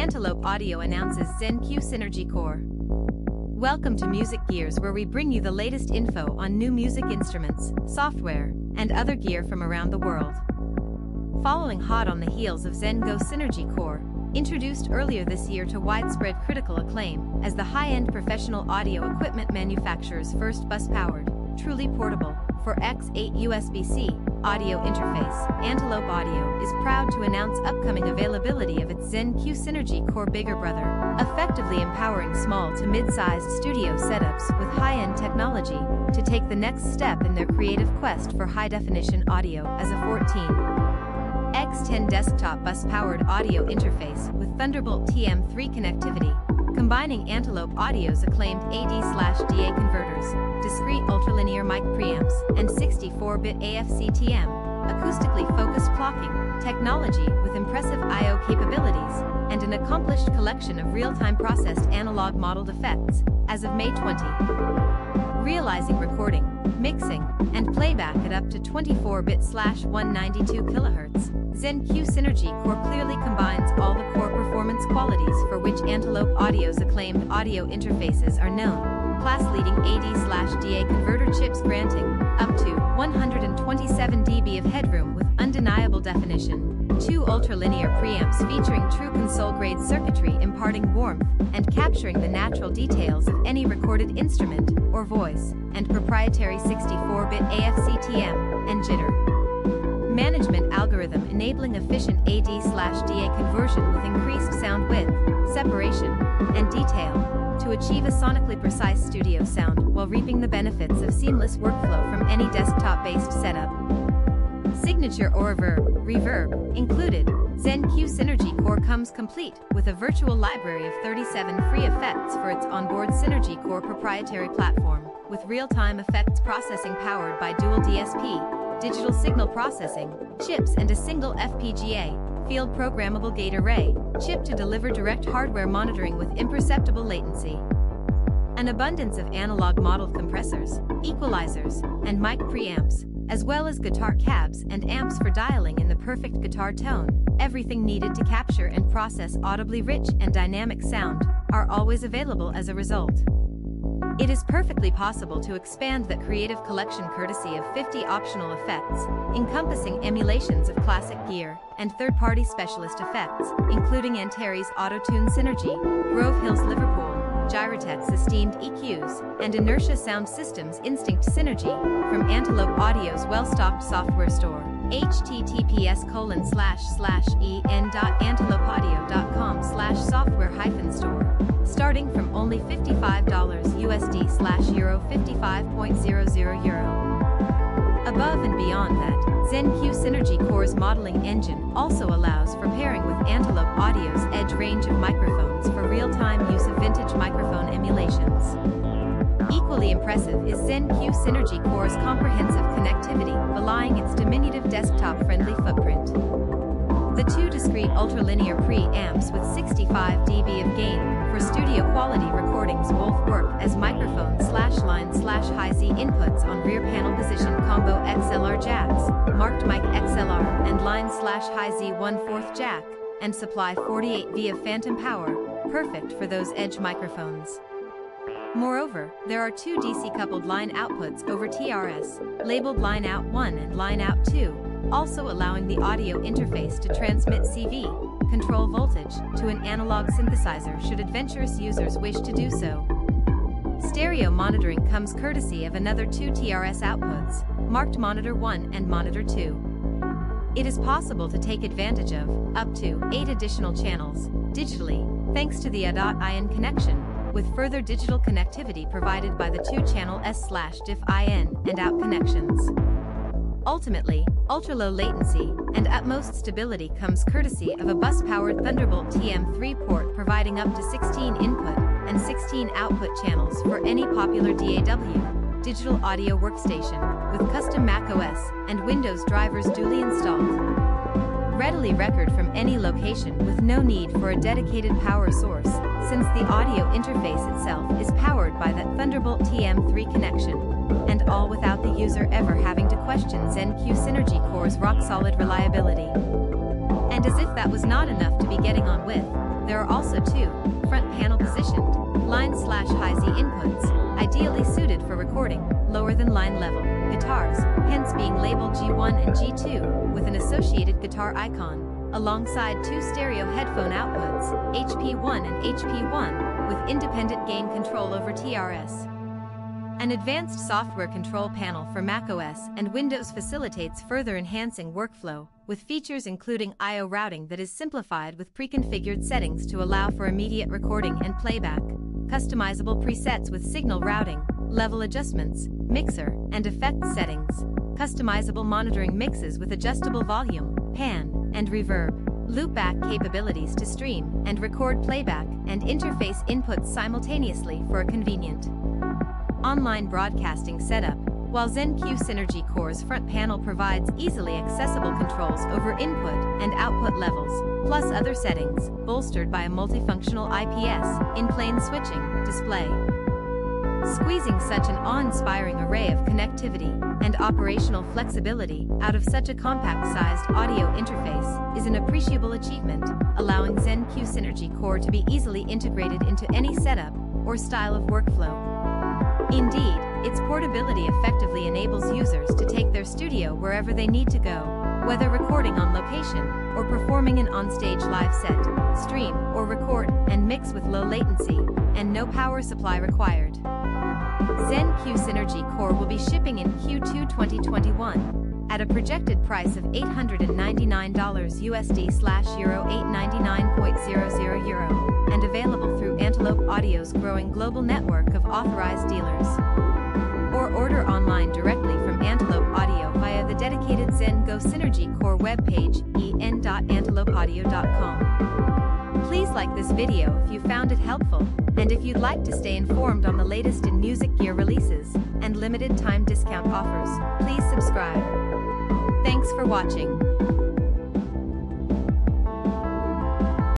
Antelope Audio announces ZenQ Synergy Core. Welcome to MusicGearz, where we bring you the latest info on new music instruments, software, and other gear from around the world. Following hot on the heels of ZenGo Synergy Core, introduced earlier this year to widespread critical acclaim as the high-end professional audio equipment manufacturer's first bus-powered, truly portable, for X8 USB-C audio interface, Antelope Audio is proud to announce upcoming availability of its Zen Q Synergy Core bigger brother, effectively empowering small to mid-sized studio setups with high-end technology to take the next step in their creative quest for high-definition audio as a 14. X10 desktop bus-powered audio interface with Thunderbolt TM3 connectivity, combining Antelope Audio's acclaimed AD/DA converters, discrete ultralinear mic preamps, and 64-bit AFC-TM, acoustically focused clocking, technology with impressive I.O. capabilities, and an accomplished collection of real-time processed analog modeled effects, as of May 20. Realizing recording, mixing, playback at up to 24-bit slash 192 kHz, ZenQ Synergy Core clearly combines all the core performance qualities for which Antelope Audio's acclaimed audio interfaces are known class-leading AD/DA converter chips granting up to 127 dB of headroom with undeniable definition. Ultralinear preamps featuring true console-grade circuitry imparting warmth and capturing the natural details of any recorded instrument or voice, and proprietary 64-bit AFC-TM and jitter management algorithm enabling efficient AD/DA conversion with increased sound width, separation, and detail to achieve a sonically precise studio sound while reaping the benefits of seamless workflow from any desktop-based setup. Signature AuraVerb, reverb included, ZenQ Synergy Core comes complete with a virtual library of 37 free effects for its onboard Synergy Core proprietary platform, with real-time effects processing powered by dual DSP, digital signal processing, chips and a single FPGA, field programmable gate array, chip to deliver direct hardware monitoring with imperceptible latency. An abundance of analog model compressors, equalizers, and mic preamps, as well as guitar cabs and amps for dialing in the perfect guitar tone, everything needed to capture and process audibly rich and dynamic sound, are always available as a result. It is perfectly possible to expand that creative collection courtesy of 50 optional effects, encompassing emulations of classic gear and third-party specialist effects, including Antares Auto-Tune Synergy, Grove Hills Liverpool, Gyratec's esteemed EQs, and Inertia Sound Systems Instinct Synergy from Antelope Audio's well-stocked software store. Https colon slash slash en.antelopeaudio.com slash software hyphen store. Starting from only $55 USD slash euro 55.00 euro. Above and beyond that, ZenQ Synergy Core's modeling engine also allows for pairing with Antelope Audio's Edge range of microphones for real-time use of vintage microphone emulations. Equally impressive is ZenQ Synergy Core's comprehensive connectivity, belying its diminutive desktop-friendly footprint. The two discrete ultralinear preamps with 65 dB of gain for studio quality recordings both work as microphone slash line slash high Z inputs on rear panel position combo XLR jacks, marked mic XLR and line slash high Z 1 4th jack, and supply 48V of phantom power, perfect for those edge microphones. Moreover, there are two DC-coupled line outputs over TRS, labeled Line Out 1 and Line Out 2, also allowing the audio interface to transmit CV, control voltage, to an analog synthesizer should adventurous users wish to do so. Stereo monitoring comes courtesy of another two TRS outputs, marked Monitor 1 and Monitor 2. It is possible to take advantage of up to 8 additional channels digitally, thanks to the A.IN connection, with further digital connectivity provided by the two-channel S/PDIF-IN and out connections. Ultimately, ultra-low latency and utmost stability comes courtesy of a bus-powered Thunderbolt TM3 port providing up to 16 input and 16 output channels for any popular DAW, digital audio workstation, with custom macOS and Windows drivers duly installed readily record from any location with no need for a dedicated power source, since the audio interface itself is powered by that Thunderbolt TM3 connection, and all without the user ever having to question ZenQ Synergy Core's rock-solid reliability. And as if that was not enough to be getting on with, there are also two, front panel positioned, line slash high Z inputs, ideally suited for recording, lower than line level, guitars, hence being labeled G1 and G2, with an associated guitar icon, alongside two stereo headphone outputs, HP1 and HP1, with independent gain control over TRS. An advanced software control panel for macOS and Windows facilitates further enhancing workflow, with features including I.O. routing that is simplified with pre-configured settings to allow for immediate recording and playback, customizable presets with signal routing, level adjustments, mixer, and effect settings, customizable monitoring mixes with adjustable volume, pan, and reverb, loopback capabilities to stream and record playback and interface inputs simultaneously for a convenient online broadcasting setup, while ZenQ Synergy Core's front panel provides easily accessible controls over input and output levels, plus other settings, bolstered by a multifunctional IPS in-plane switching display. Squeezing such an awe-inspiring array of connectivity and operational flexibility out of such a compact-sized audio interface is an appreciable achievement, allowing ZenQ Synergy Core to be easily integrated into any setup or style of workflow. Indeed, its portability effectively enables users to take their studio wherever they need to go, whether recording on location or performing an onstage live set, stream or record and mix with low latency and no power supply required. ZenQ Synergy Core will be shipping in Q2 2021 at a projected price of $899 USD slash Euro 899.00 Euro and available through Antelope Audio's growing global network of authorized dealers. Or order online directly from Antelope Audio dedicated Zen Go Synergy Core webpage en.antelopeaudio.com. Please like this video if you found it helpful, and if you'd like to stay informed on the latest in music gear releases and limited time discount offers, please subscribe. Thanks for watching.